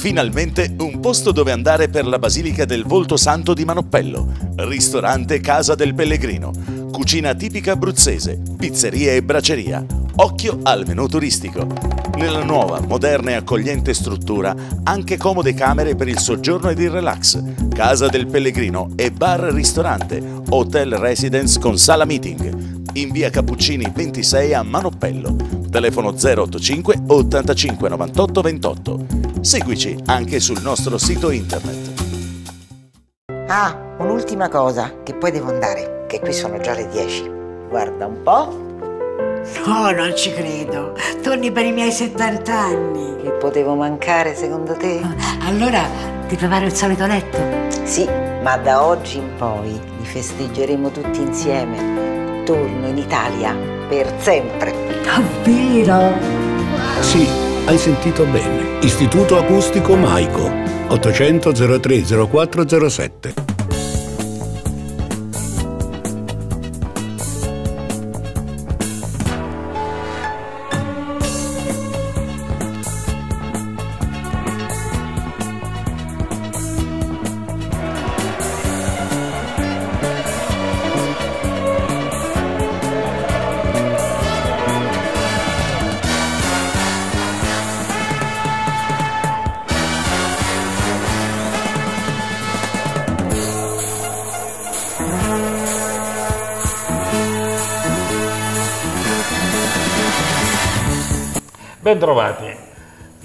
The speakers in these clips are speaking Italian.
Finalmente un posto dove andare per la Basilica del Volto Santo di Manoppello. Ristorante Casa del Pellegrino. Cucina tipica abruzzese, pizzeria e braceria. Occhio al menù turistico. Nella nuova, moderna e accogliente struttura, anche comode camere per il soggiorno ed il relax. Casa del Pellegrino e bar-ristorante, hotel residence con sala meeting. In via Cappuccini 26 a Manoppello. Telefono 085 85 98 28. Seguici anche sul nostro sito internet. Ah, un'ultima cosa, che poi devo andare, che qui sono già le 10. Guarda un po'. No, non ci credo. Torni per i miei 70 anni. Che potevo mancare secondo te? Allora ti preparo il solito letto? Sì, ma da oggi in poi li festeggeremo tutti insieme. Torno in Italia per sempre. Davvero? Sì, hai sentito bene. Istituto Acustico Maico. 800 03 0407.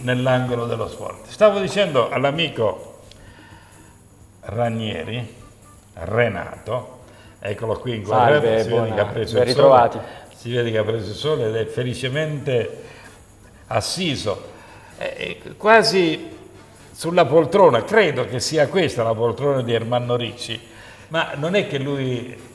Nell'angolo dello sport. Stavo dicendo all'amico Ranieri, Renato, eccolo qui in Salve, si vede che ha preso il sole, si vede che ha preso il sole ed è felicemente assiso, è quasi sulla poltrona, credo che sia questa la poltrona di Ermanno Ricci, ma non è che lui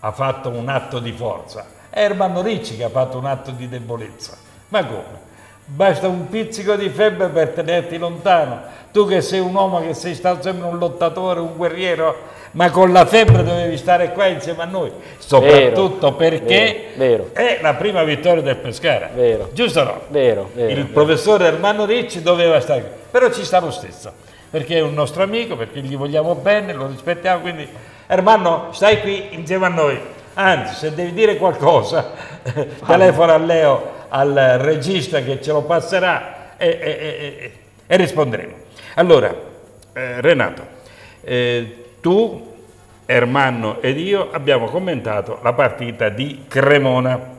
ha fatto un atto di forza, è Ermanno Ricci che ha fatto un atto di debolezza. Ma come? Basta un pizzico di febbre per tenerti lontano. Tu che sei un uomo che sei stato sempre un lottatore, un guerriero, ma con la febbre dovevi stare qua insieme a noi. Soprattutto Vero, perché vero, vero. è la prima vittoria del Pescara. Vero. Giusto o no? Vero, Il professore Ermanno Ricci doveva stare qui, però ci sta lo stesso, perché è un nostro amico, perché gli vogliamo bene, lo rispettiamo, quindi Ermanno stai qui insieme a noi. Anzi, se devi dire qualcosa, telefona a Leo, al regista che ce lo passerà e, e- e- e- risponderemo. Allora, eh, Renato, eh, tu, Ermanno ed io abbiamo commentato la partita di Cremona.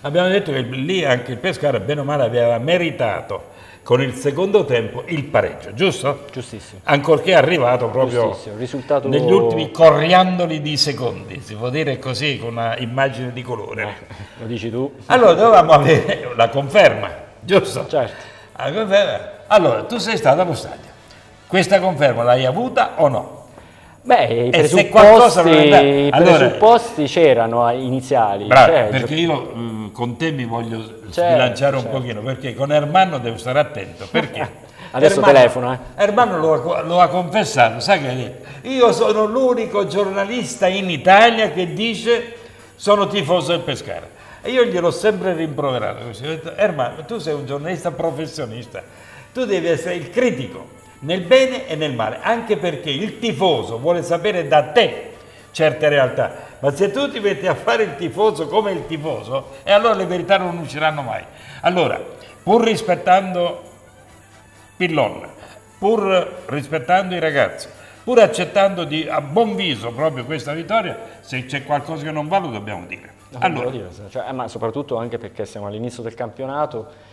Abbiamo detto che lì anche il Pescara, bene o male, aveva meritato con il secondo tempo il pareggio, giusto? Giustissimo. Ancorché è arrivato proprio risultato- negli ultimi coriandoli di secondi, si può dire così, con una immagine di colore. Lo dici tu? Allora dovevamo avere la conferma, giusto? Certo. La conferma. Allora, tu sei stato allo stadio. Questa conferma l'hai avuta o no? Beh, i presupposti, i Allora- presupposti c'erano eh, iniziali. Bravo, cioè, perché io con te mi voglio Certo, sbilanciare un certo. pochino, perché con Ermanno devo stare attento, perché? Adesso Ermanno- telefono, eh. Ermanno lo, ha- lo ha confessato, sai che ha detto? Io sono l'unico giornalista in Italia che dice sono tifoso del Pescara. E io gliel'ho sempre rimproverato. Ho detto, Ermanno, tu sei un giornalista professionista, tu devi essere il critico nel bene e nel male, anche perché il tifoso vuole sapere da te certe realtà, ma se tu ti metti a fare il tifoso come il tifoso, e allora le verità non usciranno mai. Allora, pur rispettando Pillon, pur rispettando i ragazzi, pur accettando di, a buon viso proprio questa vittoria, se c'è qualcosa che non va lo dobbiamo dire. Allora, cioè, eh, ma soprattutto anche perché siamo all'inizio del campionato,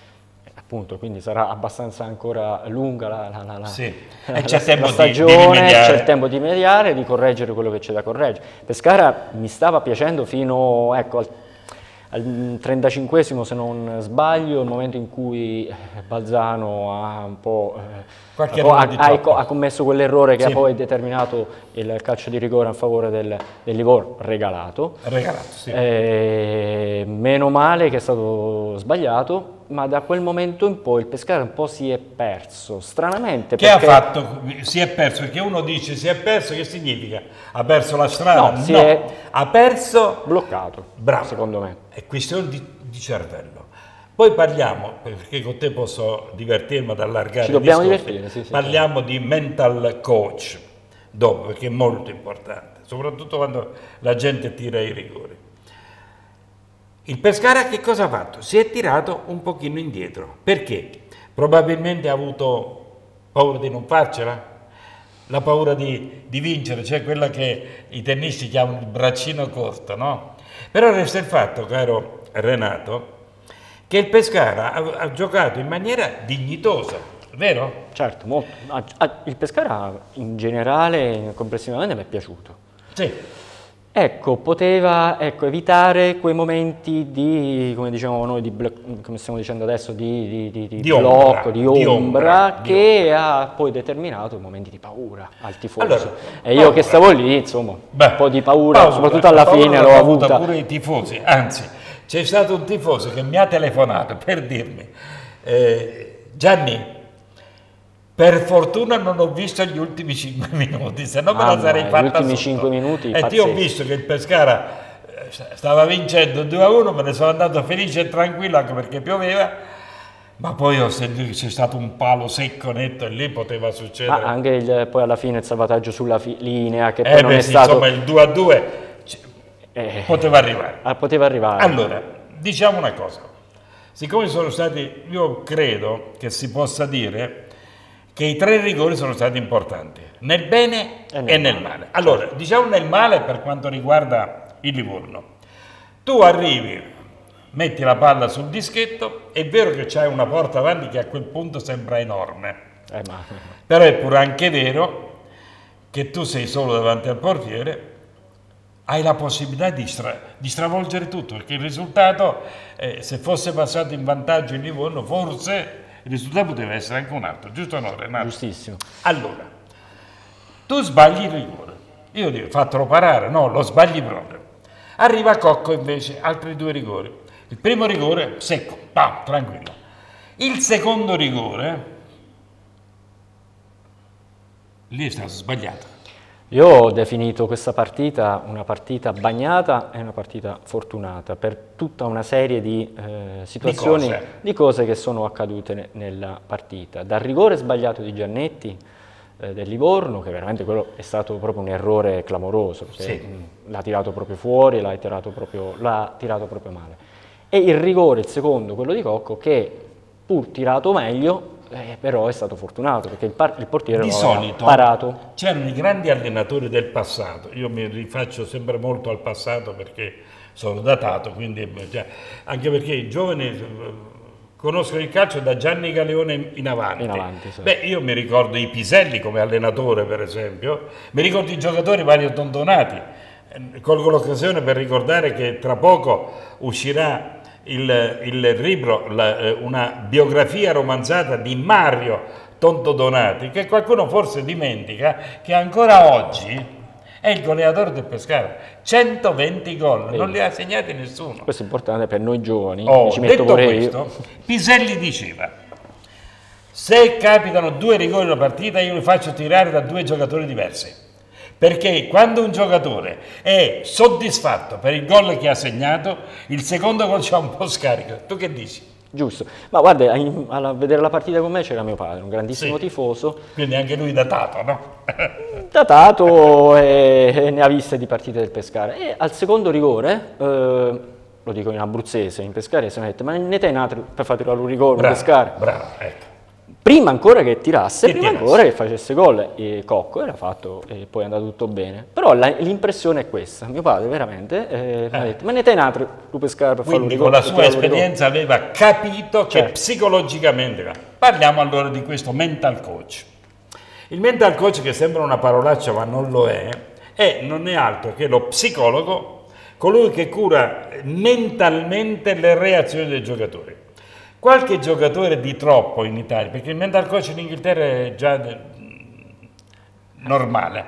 appunto, quindi sarà abbastanza ancora lunga la, la- la- Sì. E la- tempo di- di stagione, c'è il tempo di mediare, di correggere quello che c'è da correggere. Pescara mi stava piacendo fino ecco, al, al 35 se non sbaglio, il momento in cui eh, Balzano ha un po'... eh, ha- ha, ha commesso quell'errore che Sì. ha poi determinato il calcio di rigore a favore del, del Livorno, regalato. regalato, sì. Eh, meno male che è stato sbagliato, ma da quel momento in poi il Pescara un po' si è perso. Stranamente Che ha perché fatto? Si è perso, perché uno dice si è perso, che significa? Ha perso la strada? No, si è- ha perso bloccato, Bravo. secondo me. È questione di, di cervello. Poi parliamo, perché con te posso divertirmi ad allargare Ci dobbiamo divertire, sì, sì, parliamo di mental coach dopo, perché è molto importante, soprattutto quando la gente tira i rigori. Il Pescara che cosa ha fatto? Si è tirato un pochino indietro. Perché? Probabilmente ha avuto paura di non farcela? La paura di, di vincere, cioè quella che i tennisti chiamano il braccino corto, no? Però resta il fatto, caro Renato, che il Pescara ha, ha giocato in maniera dignitosa, vero? Certo, molto. Ah, Il Pescara in generale, complessivamente, mi è piaciuto. Sì. Ecco, poteva ecco, evitare quei momenti di, come diciamo noi, di blo- come stiamo dicendo adesso, di, di, di, di blocco, ombra, di ombra, ombra, che ha poi determinato momenti di paura al tifoso. Allora, e io che stavo lì, insomma, Beh, un po' di paura, paura, soprattutto alla paura fine l'ho avuta avuta. pure i tifosi, anzi c'è stato un tifoso che mi ha telefonato per dirmi eh, Gianni per fortuna non ho visto gli ultimi 5 minuti se no me la Mamma sarei mia, fatta gli ultimi sotto. cinque minuti, e ti ho visto che il Pescara eh, stava vincendo 2 a 1 me ne sono andato felice e tranquillo anche perché pioveva ma poi ho sentito che c'è stato un palo secco netto e lì poteva succedere. Ma anche il- poi alla fine il salvataggio sulla linea che poi eh non beh, è sì, stato... insomma il 2 a 2 eh, poteva arrivare. Ah, poteva arrivare. Allora, diciamo una cosa, siccome sono stati, io credo che si possa dire che i tre rigori sono stati importanti, nel bene E e nel nel, male. Allora, diciamo nel male per quanto riguarda il Livorno. Tu arrivi, metti la palla sul dischetto, è vero che c'hai una porta avanti che a quel punto sembra enorme, Eh, ma- però è pure anche vero che tu sei solo davanti al portiere, hai la possibilità di, stra- di stravolgere tutto, perché il risultato, eh, se fosse passato in vantaggio il Livorno, forse il risultato poteva essere anche un altro, giusto o no Renato? Giustissimo. Allora, tu sbagli il rigore, io dico fatelo parare, no, lo sbagli proprio. Arriva Cocco invece, altri due rigori. Il primo rigore secco, pam, tranquillo. Il secondo rigore, lì è stato sbagliato. Io ho definito questa partita una partita bagnata e una partita fortunata per tutta una serie di eh, situazioni, cose. di cose che sono accadute ne- nella partita. Dal rigore sbagliato di Giannetti eh, del Livorno, che veramente quello è stato proprio un errore clamoroso, perché, Sì. mh, l'ha tirato proprio fuori, l'ha tirato proprio, l'ha tirato proprio male. E il rigore, il secondo, quello di Cocco, che pur tirato meglio, eh, però è stato fortunato, perché il, par- il portiere Di solito parato. c'erano i grandi allenatori del passato, io mi rifaccio sempre molto al passato perché sono datato, quindi, cioè, anche perché i giovani eh, conoscono il calcio da Gianni Galeone in avanti. In avanti, sì. Beh, io mi ricordo i Piselli come allenatore, per esempio, mi ricordo i giocatori Mario Tondonati. Eh, Colgo l'occasione per ricordare che tra poco uscirà il, il libro, la- eh, una biografia romanzata di Mario Tonto Donati, che qualcuno forse dimentica che ancora oggi è il goleador del Pescara. 120 gol, non li ha segnati nessuno. Questo è importante per noi giovani, Oh, ci metto detto questo, io. Piselli diceva, se capitano due rigori in una partita io li faccio tirare da due giocatori diversi. Perché quando un giocatore è soddisfatto per il gol che ha segnato, il secondo gol c'ha un po' scarico. Tu che dici? Giusto. Ma guarda, in- a vedere la partita con me c'era mio padre, un grandissimo Sì. tifoso, Quindi anche lui datato, no? datato e, e ne ha viste di partite del Pescara. E al secondo rigore, eh, lo dico in abruzzese, in pescarese, mi ha detto, ma ne te nato per fare un rigore, bravo, Pescara? bravo, ecco. Prima ancora che tirasse, Che prima tirasse. ancora che facesse gol, e Cocco era fatto e poi è andato tutto bene. Però la- l'impressione è questa, mio padre veramente eh, mi ha detto, ma ne te un per fare un Quindi con la sua tirare un rigore?" esperienza aveva capito che Certo. psicologicamente... Parliamo allora di questo mental coach. Il mental coach, che sembra una parolaccia ma non lo è, è non è altro che lo psicologo, colui che cura mentalmente le reazioni dei giocatori. Qualche giocatore di troppo in Italia, perché il mental coach in Inghilterra è già de- normale.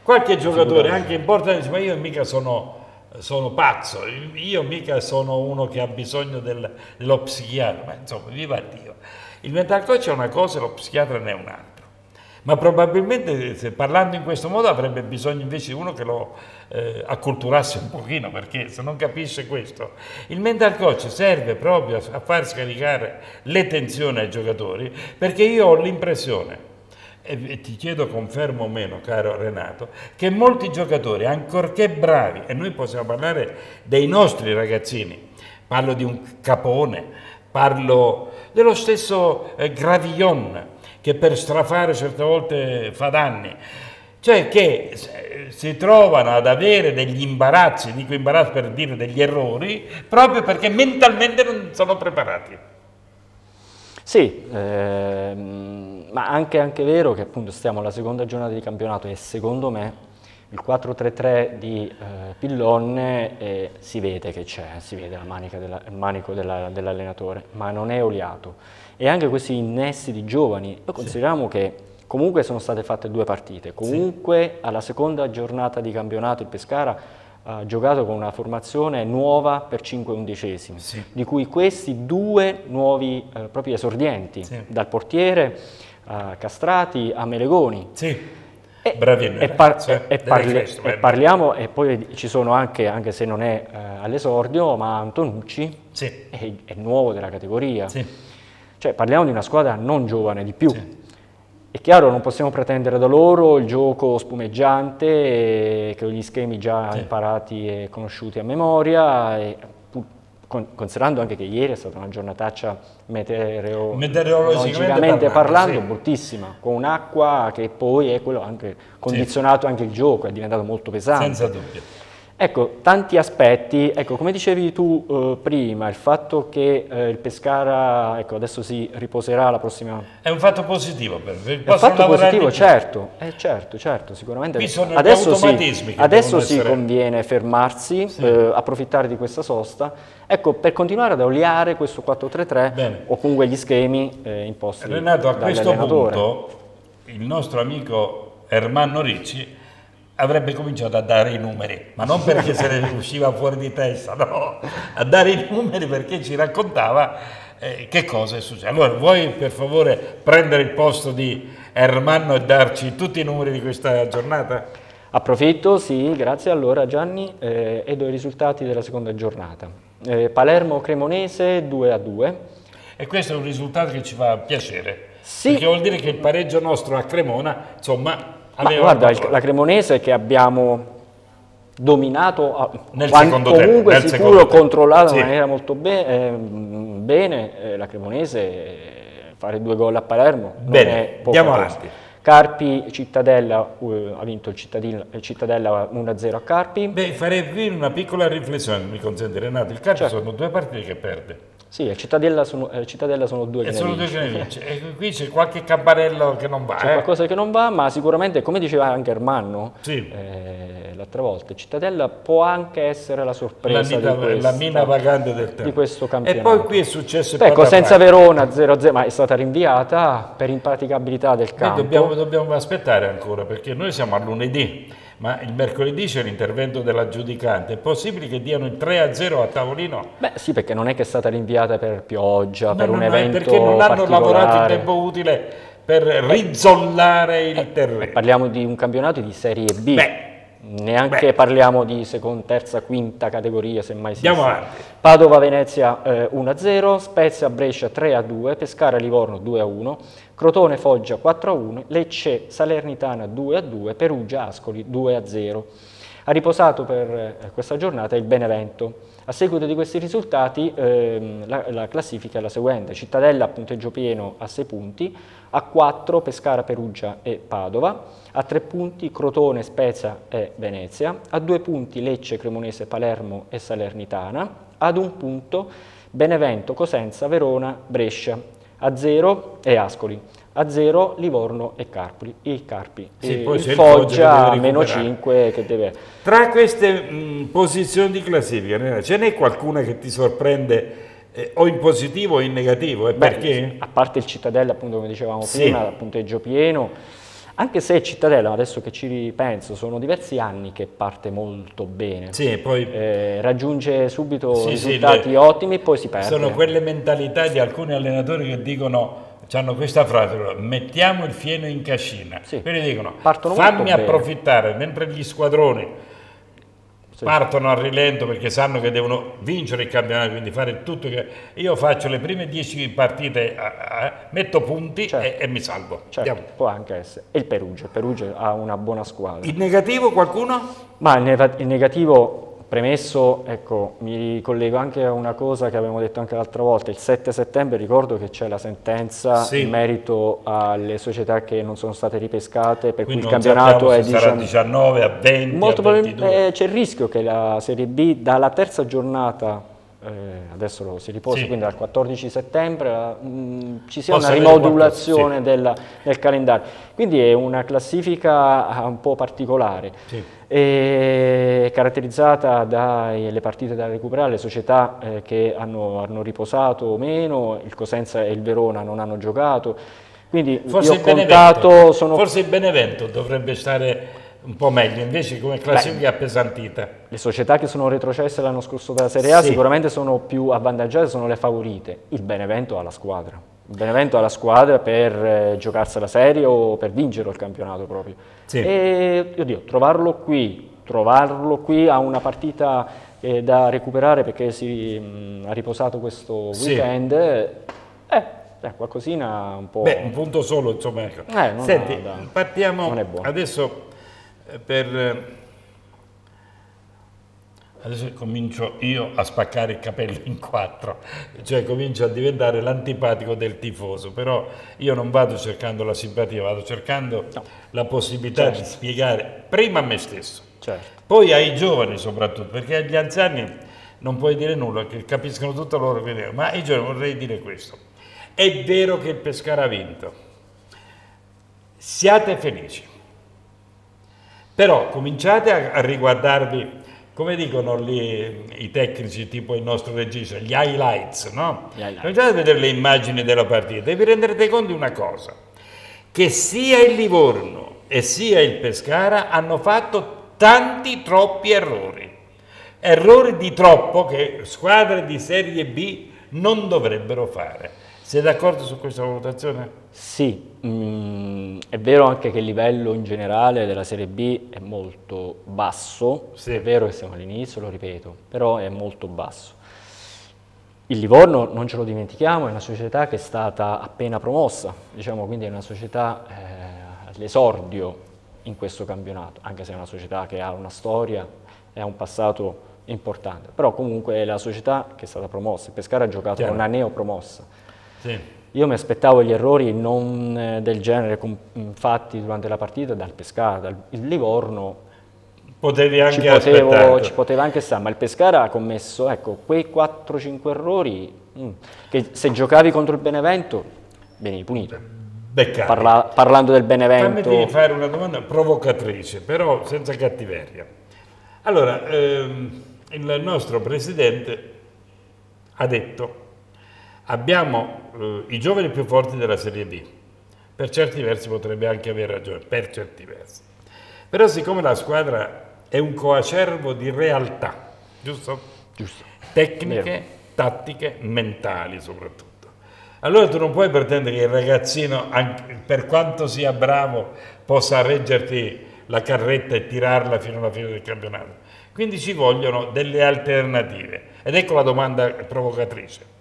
Qualche giocatore anche importante dice, ma io mica sono, sono pazzo, io mica sono uno che ha bisogno del- dello psichiatra, ma insomma, viva Dio. Il mental coach è una cosa e lo psichiatra ne è un'altra. Ma probabilmente parlando in questo modo avrebbe bisogno invece di uno che lo eh, acculturasse un pochino, perché se non capisce questo, il mental coach serve proprio a far scaricare le tensioni ai giocatori, perché io ho l'impressione e ti chiedo confermo o meno, caro Renato, che molti giocatori, ancorché bravi, e noi possiamo parlare dei nostri ragazzini, parlo di un Capone, parlo dello stesso eh, Gravillon, che per strafare certe volte fa danni, cioè che si trovano ad avere degli imbarazzi, dico imbarazzi per dire degli errori, proprio perché mentalmente non sono preparati. Sì, ehm, ma anche, anche vero che appunto stiamo alla seconda giornata di campionato e secondo me il 4-3-3 di eh, Pillon eh, si vede che c'è, si vede della, il manico della, dell'allenatore, ma non è oliato. E anche questi innesti di giovani, poi consideriamo sì. che comunque sono state fatte due partite, comunque sì. alla seconda giornata di campionato il Pescara ha giocato con una formazione nuova per 5 undicesimi, sì. di cui questi due nuovi eh, proprio esordienti, dal portiere a Castrati a Melegoni. Sì. E, Bravi, e, par cioè, e, parli questo, e parliamo, e poi ci sono anche, anche se non è eh, all'esordio, ma Antonucci sì. è, è, nuovo della categoria. Cioè parliamo di una squadra non giovane di più. È chiaro, non possiamo pretendere da loro il gioco spumeggiante, che ho gli schemi già sì. imparati e conosciuti a memoria, e, considerando anche che ieri è stata una giornataccia meteorolo meteorologicamente parlando sì. bruttissima, con un'acqua che poi è quello anche condizionato sì. anche il gioco, è diventato molto pesante. Senza dubbio. Ecco, tanti aspetti, ecco, come dicevi tu eh, prima, il fatto che eh, il Pescara, ecco, adesso si riposerà la prossima... È un fatto positivo per È un fatto positivo, certo, eh, certo, certo, sicuramente. Qui sono adesso gli automatismi sì, Adesso sì essere... conviene fermarsi, sì. eh, approfittare di questa sosta, ecco, per continuare ad oliare questo 4-3-3 o comunque gli schemi eh, imposti Renato, a questo punto il nostro amico Ermanno Ricci avrebbe cominciato a dare i numeri, ma non perché se ne usciva fuori di testa, no, a dare i numeri perché ci raccontava eh, che cosa è successo. Allora, vuoi per favore prendere il posto di Ermanno e darci tutti i numeri di questa giornata? Approfitto, sì, grazie allora Gianni, eh, e do i risultati della seconda giornata. Eh, Palermo-Cremonese 2 a 2. E questo è un risultato che ci fa piacere, sì. perché vuol dire che il pareggio nostro a Cremona, insomma, ma guarda, il, la Cremonese che abbiamo dominato nel secondo comunque tempo, sicuro controllato sì. in maniera molto be eh, bene eh, la Cremonese eh, fare due gol a Palermo bene, andiamo avanti. Carpi Cittadella uh, ha vinto il Cittadella, Cittadella 1-0 a Carpi. Beh, farei una piccola riflessione mi consente Renato. Il Carpi certo. sono due partite che perde sì, a Cittadella sono, a Cittadella sono due e che sono due che ne vince. e qui c'è qualche campanello che non va. C'è eh? qualcosa che non va, ma sicuramente, come diceva anche Ermanno sì. eh, l'altra volta, Cittadella può anche essere la sorpresa la, di questa, la mina vagante del tempo. di questo campionato. E poi qui è successo ecco, senza Verona 0-0, ma è stata rinviata per impraticabilità del campo. Dobbiamo, dobbiamo aspettare ancora, perché noi siamo a lunedì ma il mercoledì c'è l'intervento della giudicante, è possibile che diano il 3-0 a tavolino? Beh sì, perché non è che è stata rinviata per pioggia, no, per un no, evento perché non hanno lavorato in tempo utile per rizollare il eh, terreno. Parliamo di un campionato di Serie B. Beh, neanche Beh. parliamo di seconda, terza, quinta categoria, se mai si Andiamo avanti. Padova-Venezia eh, 1-0, Spezia-Brescia 3-2, Pescara-Livorno 2-1, Crotone-Foggia 4-1, Lecce-Salernitana 2-2, Perugia-Ascoli 2-0. Ha riposato per eh, questa giornata il Benevento. A seguito di questi risultati ehm, la, la, classifica è la seguente, Cittadella a punteggio pieno a 6 punti, a 4 Pescara, Perugia e Padova, a 3 punti Crotone, Spezia e Venezia, a 2 punti Lecce, Cremonese, Palermo e Salernitana, ad un punto Benevento, Cosenza, Verona, Brescia, a 0 e Ascoli, a 0 Livorno e Carpi, il Carpi, sì, e poi il Foggia a meno 5 che deve... Tra queste mh, posizioni di classifica, ce n'è qualcuna che ti sorprende eh, o in positivo o in negativo? E Beh, perché? A parte il Cittadella, appunto come dicevamo sì. prima, punteggio pieno, anche se Cittadella, adesso che ci ripenso, sono diversi anni che parte molto bene. Sì, poi... Eh, raggiunge subito sì, risultati le... ottimi e poi si perde. Sono quelle mentalità di alcuni allenatori che dicono hanno questa frase, mettiamo il fieno in cascina. Sì. Quindi dicono, Partono fammi molto bene." approfittare, mentre gli squadroni partono a rilento perché sanno che devono vincere il campionato, quindi fare tutto. Che... Io faccio le prime 10 partite, a- a- metto punti Certo. e, e mi salvo. Certo, Andiamo. può anche essere. E il Perugia, il Perugia ha una buona squadra. Il negativo qualcuno? Ma il, neva- il negativo, premesso, ecco, mi ricollego anche a una cosa che avevamo detto anche l'altra volta, il 7 settembre ricordo che c'è la sentenza Sì. in merito alle società che non sono state ripescate, per Quindi cui il campionato è se sarà diciamo, 19 a 20 Molto a 22. probabilmente eh, c'è il rischio che la Serie B dalla terza giornata, eh, adesso lo si riposa, Sì. quindi dal 14 settembre, mh, ci sia Possa una rimodulazione qualcosa, della- del calendario. Quindi è una classifica ah, un po' particolare, Sì. e caratterizzata dalle partite da recuperare, le società eh, che hanno, hanno riposato o meno, il Cosenza e il Verona non hanno giocato. Quindi Forse io ho contato, Benevento, sono forse il Benevento dovrebbe stare un po' meglio, invece come classifica appesantita. Le società che sono retrocesse l'anno scorso dalla Serie A Sì. sicuramente sono più avvantaggiate, sono le favorite. Il Benevento ha la squadra. Il Benevento ha la squadra per eh, giocarsi la Serie o per vincere il campionato proprio. Sì. E io dico, trovarlo qui, trovarlo qui a una partita eh, da recuperare perché si mh, ha riposato questo Sì. weekend, eh, eh, qualcosina un po'... Beh, un punto solo, insomma. Ecco. Eh, non Senti, da- partiamo non è buono. adesso per... eh, Adesso comincio io a spaccare i capelli in quattro, cioè comincio a diventare l'antipatico del tifoso, però io non vado cercando la simpatia, vado cercando la possibilità di spiegare prima a me stesso, Certo. poi ai giovani soprattutto, perché agli anziani non puoi dire nulla, che capiscono tutto loro, ma ai giovani vorrei dire questo. È vero che il Pescara ha vinto, siate felici, però cominciate a, a riguardarvi, come dicono lì i tecnici, tipo il nostro regista, gli highlights, no? Gli highlights. Cominciate a vedere le immagini della partita e vi renderete conto di una cosa, che sia il Livorno e sia il Pescara hanno fatto tanti troppi errori. Errori di troppo che squadre di Serie B non dovrebbero fare. Siete d'accordo su questa valutazione? Sì, mm, è vero anche che il livello in generale della Serie B è molto basso, Sì. è vero che siamo all'inizio, lo ripeto, però è molto basso. Il Livorno, non ce lo dimentichiamo, è una società che è stata appena promossa, diciamo, quindi è una società eh, all'esordio in questo campionato, anche se è una società che ha una storia e ha un passato importante, però comunque è la società che è stata promossa, il Pescara ha giocato Chiaro. una neopromossa. Sì. Io mi aspettavo gli errori non eh, del genere com- fatti durante la partita dal Pescara, dal il Livorno Potevi anche ci, potevo, ci poteva anche stare, ma il Pescara ha commesso ecco, quei 4-5 errori mm, che se giocavi contro il Benevento venivi punito. Parla- parlando del Benevento, Fammi fare una domanda provocatrice, però senza cattiveria. Allora, ehm, il nostro presidente ha detto abbiamo eh, i giovani più forti della Serie B. Per certi versi potrebbe anche aver ragione, per certi versi. Però siccome la squadra è un coacervo di realtà, giusto? giusto, Tecniche, Vero. tattiche, mentali soprattutto. Allora tu non puoi pretendere che il ragazzino, anche- per quanto sia bravo, possa reggerti la carretta e tirarla fino alla fine del campionato. Quindi ci vogliono delle alternative. Ed ecco la domanda provocatrice.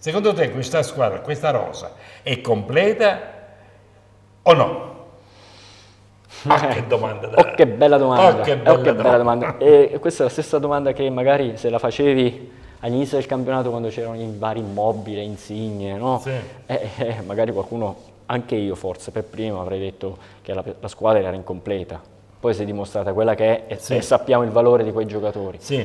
Secondo te questa squadra, questa rosa, è completa o no? Ah, che domanda da... Oh, che bella domanda! Oh, che Oh, bella che bella domanda. domanda. E questa è la stessa domanda che magari se la facevi all'inizio del campionato quando c'erano i vari immobili, insigne, no? Sì. Eh, eh, magari qualcuno, anche io forse per primo avrei detto che la, la squadra era incompleta. Poi si è dimostrata quella che è e, Sì. e sappiamo il valore di quei giocatori. Sì,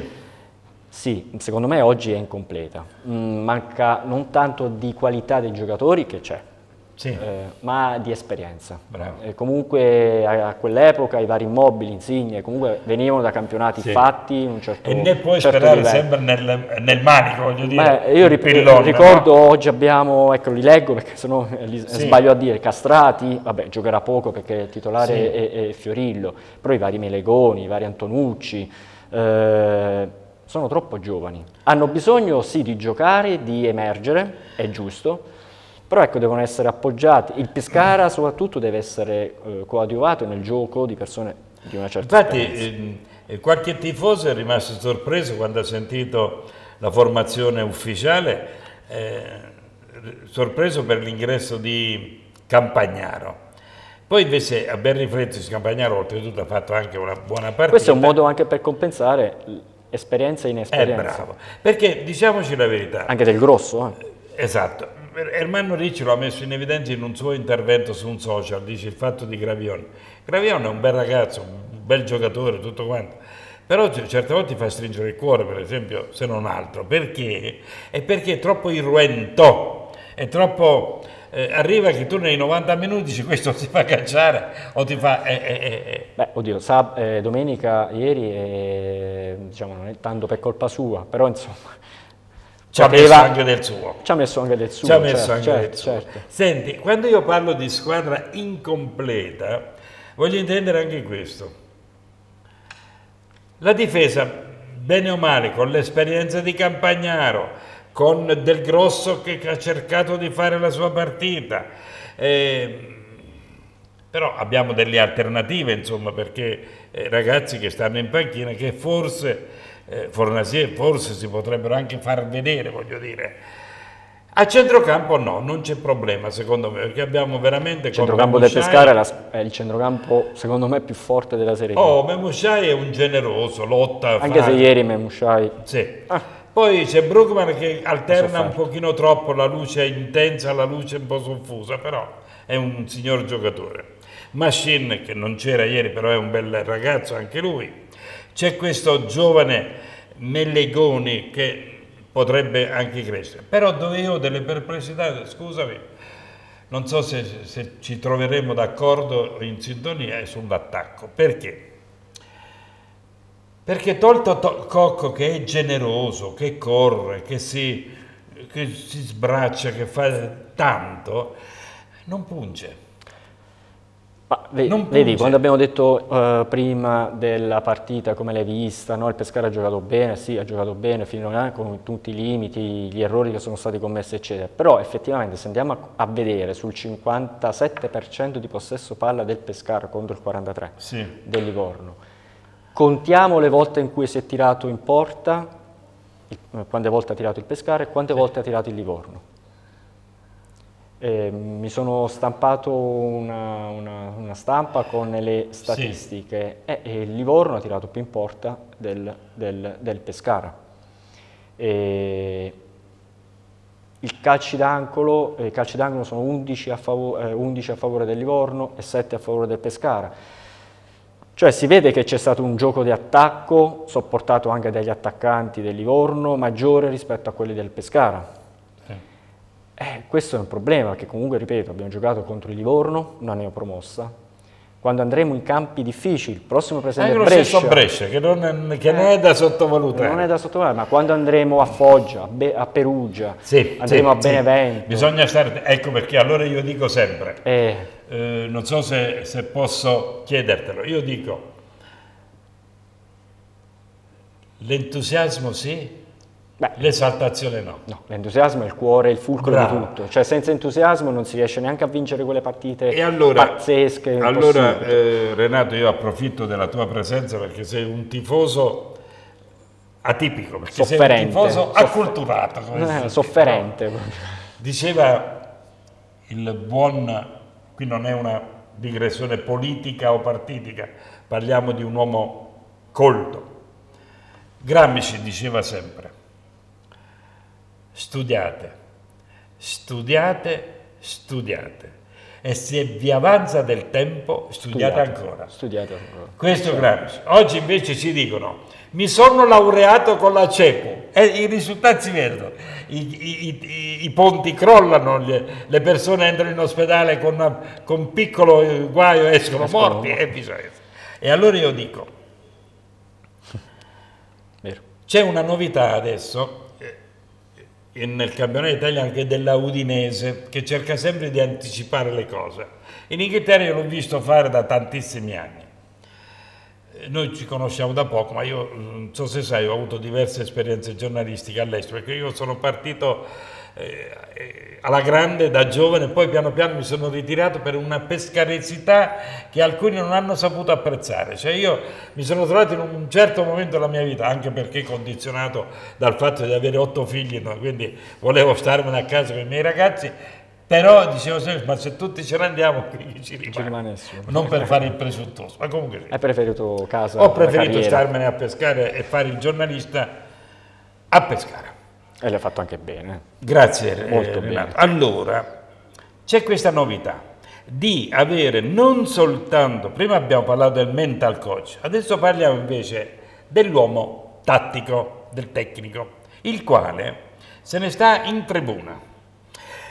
Sì, secondo me oggi è incompleta. Mm, manca non tanto di qualità dei giocatori, che c'è, sì. eh, ma di esperienza. Eh, comunque a, a quell'epoca i vari immobili, insigne, comunque venivano da campionati Sì. fatti in un certo E ne puoi certo sperare livello. sempre nel, nel manico, voglio dire. Beh, io rip- pillone, ricordo no? oggi abbiamo, ecco li leggo perché sennò eh, li Sì. sbaglio a dire, Castrati, vabbè giocherà poco perché il titolare è, è Fiorillo, però i vari Melegoni, i vari Antonucci, eh, sono troppo giovani. Hanno bisogno sì di giocare, di emergere, è giusto, però ecco, devono essere appoggiati. Il Pescara soprattutto deve essere eh, coadiuvato nel gioco di persone di una certa Infatti esperienza. eh, qualche tifoso è rimasto sorpreso quando ha sentito la formazione ufficiale, eh, sorpreso per l'ingresso di Campagnaro. Poi invece a ben riflettersi Campagnaro oltretutto ha fatto anche una buona partita. Questo è un modo anche per compensare esperienza e Eh, inesperienza. bravo. Perché diciamoci la verità. Anche del grosso. eh. Esatto. Ermanno Ricci lo ha messo in evidenza in un suo intervento su un social, dice il fatto di Gravione. Gravione è un bel ragazzo, un bel giocatore, tutto quanto. Però certe volte ti fa stringere il cuore, per esempio, se non altro. Perché? È perché è troppo irruento, è troppo... eh, arriva che tu nei 90 minuti dici questo ti fa cacciare o ti fa... eh, eh, eh, eh. Beh, oddio, sab- eh, domenica ieri diciamo, non è tanto per colpa sua, però insomma Ci ha messo anche del suo. ci ha messo anche del suo. Ci ha messo certo, anche certo, del suo. certo. Senti, quando io parlo di squadra incompleta, voglio intendere anche questo. La difesa, bene o male, con l'esperienza di Campagnaro, con Del Grosso che ha cercato di fare la sua partita, eh, però abbiamo delle alternative, insomma, perché eh, ragazzi che stanno in panchina che forse, eh, Fornasier, forse si potrebbero anche far vedere, voglio dire. A centrocampo no, non c'è problema secondo me, perché abbiamo veramente... Il centrocampo del Pescara è, la- è il centrocampo secondo me più forte della Serie D. Oh, Memushai è un generoso, lotta... anche fa- se ieri Memushai Sì. Ah. Poi c'è Brugman che alterna un pochino troppo la luce intensa, la luce un po' soffusa, però è un signor giocatore. Machine che non c'era ieri, però è un bel ragazzo anche lui. C'è questo giovane Mellegoni che potrebbe anche crescere. Però dove io ho delle perplessità, scusami, non so se, se ci troveremo d'accordo in sintonia è sull'attacco. Perché? Perché tolto to- Cocco che è generoso, che corre, che si, che si sbraccia, che fa tanto, non punge. Non vedi, punge. quando abbiamo detto eh, prima della partita come l'hai vista, no? il Pescara ha giocato bene, sì, ha giocato bene fino a con tutti i limiti, gli errori che sono stati commessi, eccetera. Però effettivamente se andiamo a, a vedere sul 57% di possesso palla del Pescara contro il 43% Sì. del Livorno, contiamo le volte in cui si è tirato in porta, eh, quante volte ha tirato il Pescara e quante volte ha tirato il Livorno. Eh, mi sono stampato una, una- una stampa con le statistiche e, e il Livorno ha tirato più in porta del, del- del Pescara. E il calci d'angolo, eh, i calci d'angolo sono 11 a, favo- eh, 11 a favore del Livorno e 7 a favore del Pescara. Cioè si vede che c'è stato un gioco di attacco, sopportato anche dagli attaccanti del Livorno, maggiore rispetto a quelli del Pescara. Eh, questo è un problema, perché comunque, ripeto, abbiamo giocato contro il Livorno, una neopromossa. Quando andremo in campi difficili, il prossimo presente Anche Brescia, Brescia, che non è, che non è da sottovalutare. non è da sottovalutare, ma quando andremo a Foggia, a, Be- a Perugia, Sì, andremo sì, a sì. Benevento, Bisogna stare, ecco perché allora io dico sempre, eh, eh, non so se, se posso chiedertelo, io dico, l'entusiasmo sì. L'esaltazione no. no, l'entusiasmo è il cuore, il fulcro Bravo. di tutto. Cioè senza entusiasmo non si riesce neanche a vincere quelle partite E allora, pazzesche. allora eh, Renato, io approfitto della tua presenza perché sei un tifoso atipico, perché sei un Sofferente. tifoso acculturato. come Eh, sofferente. Diceva il buon, qui non è una digressione politica o partitica, parliamo di un uomo colto. Gramsci diceva sempre, studiate, studiate, studiate e se vi avanza del tempo studiate, ancora. Studiate ancora. Questo è Gramsci. Oggi invece ci dicono mi sono laureato con la CEPU e i risultati si vedono. I, i- i- i ponti crollano, le, le persone entrano in ospedale con, con piccolo guaio escono Escono morti e bisogna. E allora io dico, Vero. c'è una novità adesso nel campionato Italia anche della Udinese che cerca sempre di anticipare le cose. In Inghilterra io l'ho visto fare da tantissimi anni. Eh, Noi ci conosciamo da poco, ma io non so se sai, ho avuto diverse esperienze giornalistiche all'estero, perché io sono partito alla grande da giovane, poi piano piano mi sono ritirato per una pescaresità che alcuni non hanno saputo apprezzare. Cioè io mi sono trovato in un certo momento della mia vita, anche perché condizionato dal fatto di avere otto figli, no? quindi volevo starmene a casa con i miei ragazzi, però dicevo sempre, ma se tutti ce ne andiamo, qui ci rimane. Ci rimane. Non per fare il presuntuoso, ma comunque sì. Hai preferito casa? Ho preferito starmene a pescare e fare il giornalista a pescare. E l'hai fatto anche bene. Grazie eh, Molto Renato. Allora, c'è questa novità di avere non soltanto, prima abbiamo parlato del mental coach, adesso parliamo invece dell'uomo tattico, del tecnico, il quale se ne sta in tribuna,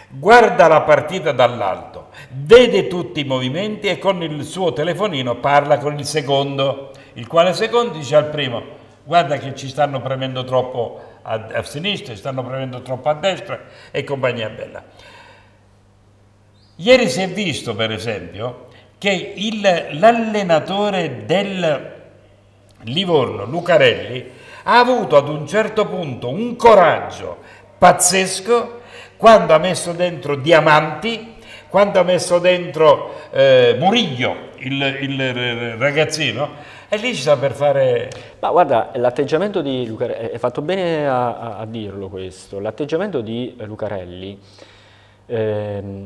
guarda la partita dall'alto, vede tutti i movimenti e con il suo telefonino parla con il secondo, il quale secondo dice al primo, guarda che ci stanno premendo troppo a, a sinistra, ci stanno premendo troppo a destra e compagnia bella. Ieri si è visto, per esempio, che l'allenatore del Livorno, Lucarelli, ha avuto ad un certo punto un coraggio pazzesco quando ha messo dentro Diamanti, quando ha messo dentro eh, Muriglio, il, il ragazzino, e lì ci sta per fare... Ma guarda, l'atteggiamento di Lucarelli, è fatto bene a, a- a dirlo questo, l'atteggiamento di Lucarelli ehm,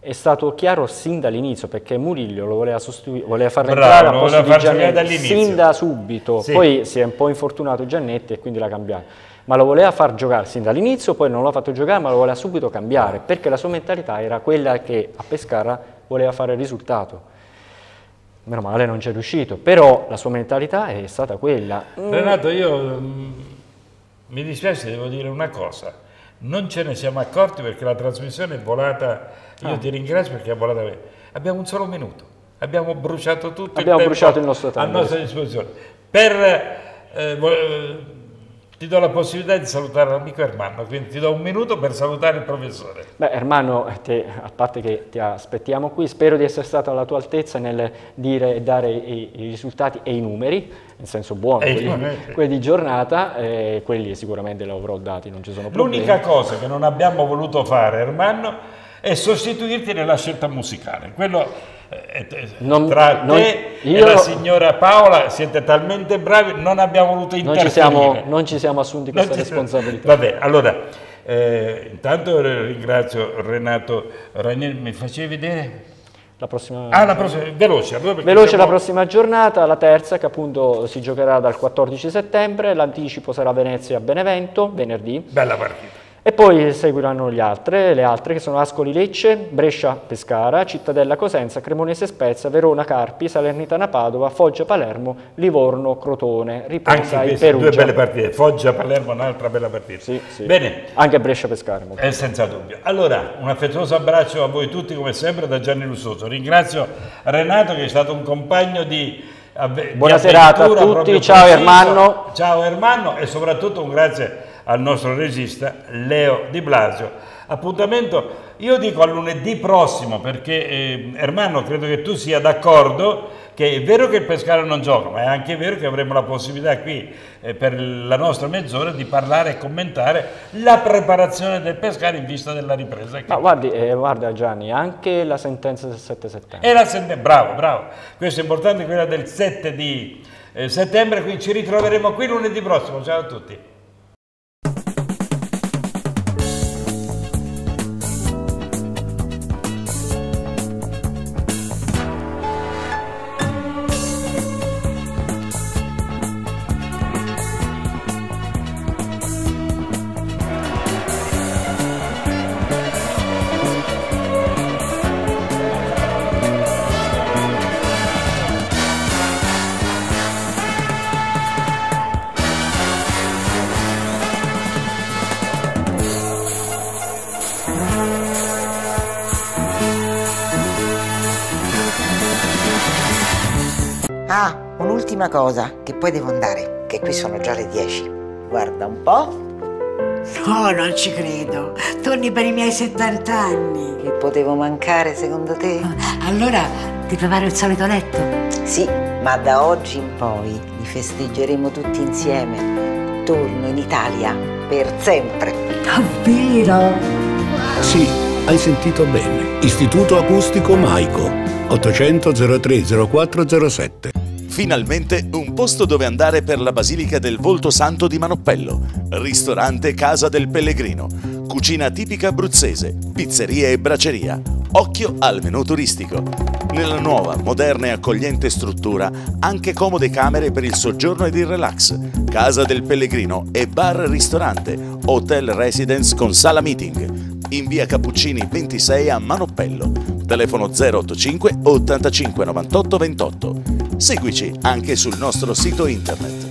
è stato chiaro sin dall'inizio perché Murillo lo voleva, sostituire, voleva Bravo, entrare al posto di far Giannetti sin da subito, Sì. poi si è un po' infortunato Giannetti e quindi l'ha cambiato, ma lo voleva far giocare sin dall'inizio, poi non l'ha fatto giocare ma lo voleva subito cambiare perché la sua mentalità era quella che a Pescara voleva fare il risultato. Meno male non ci è riuscito, però la sua mentalità è stata quella. Mm, Renato, io mm, mi dispiace, devo dire una cosa. Non ce ne siamo accorti perché la trasmissione è volata. Io Ah. ti ringrazio perché è volata bene. Abbiamo un solo minuto. Abbiamo bruciato tutto Abbiamo il tempo bruciato il nostro a tempo. nostra disposizione. Per, eh, eh, ti do la possibilità di salutare l'amico Ermanno, quindi ti do un minuto per salutare il professore. Beh, Ermanno, te- a parte che ti aspettiamo qui, spero di essere stato alla tua altezza nel dire e dare i, i risultati e i numeri, in senso buono, E quelli, quelli di giornata, eh, quelli sicuramente li avrò dati, non ci sono problemi. L'unica cosa che non abbiamo voluto fare, Ermanno, è sostituirti nella scelta musicale. Quello eh, Non- tra non- te io- e la signora Paola siete talmente bravi, non abbiamo voluto non, interferire. ci siamo, non ci siamo assunti questa Non ci- responsabilità. Va bene, allora, eh, intanto ringrazio Renato Ranieri, mi facevi vedere? La prossima... Ah, la prossima, veloce. allora Veloce siamo- la prossima giornata, la terza che appunto si giocherà dal 14 settembre, l'anticipo sarà Venezia-Benevento, venerdì, Bella partita. E poi seguiranno gli altre, le altre che sono Ascoli Lecce, Brescia Pescara, Cittadella Cosenza, Cremonese Spezia, Verona Carpi, Salernitana Padova, Foggia Palermo, Livorno Crotone, Anche ripresa il queste due belle partite, Foggia Palermo un'altra bella partita. Sì, sì. Bene, Anche Brescia Pescara. Eh, senza dubbio. Allora, un affettuoso abbraccio a voi tutti come sempre da Gianni Lussoso. Ringrazio Renato che è stato un compagno di Buona serata a tutti, ciao. Ermanno. Ciao Ermanno e soprattutto un grazie al nostro regista Leo Di Blasio. Appuntamento, io dico a lunedì prossimo perché eh, Ermanno credo che tu sia d'accordo che è vero che il Pescara non gioca, ma è anche vero che avremo la possibilità qui eh, per la nostra mezz'ora di parlare e commentare la preparazione del Pescara in vista della ripresa. Ma guardi, eh, guarda Gianni, anche la sentenza del 7 settembre. E la sente- bravo, bravo. Questo è importante, quella del 7 di eh, settembre, quindi ci ritroveremo qui lunedì prossimo. Ciao a tutti. Un'ultima cosa, che poi devo andare, che qui sono già le 10. Guarda un po', No, non ci credo. Torni per i miei 70 anni. che potevo mancare secondo te? Allora ti preparo il solito letto. Sì, ma da oggi in poi li festeggeremo tutti insieme. Torno in Italia per sempre. Davvero? Sì, hai sentito bene. Istituto Acustico Maico. 800 03 0407. Finalmente un posto dove andare per la Basilica del Volto Santo di Manoppello. Ristorante Casa del Pellegrino. Cucina tipica abruzzese, pizzeria e braceria. Occhio al menù turistico. Nella nuova, moderna e accogliente struttura, anche comode camere per il soggiorno ed il relax. Casa del Pellegrino e bar-ristorante, hotel residence con sala meeting. In via Cappuccini 26 a Manoppello. Telefono 085 85 98 28. Seguici anche sul nostro sito internet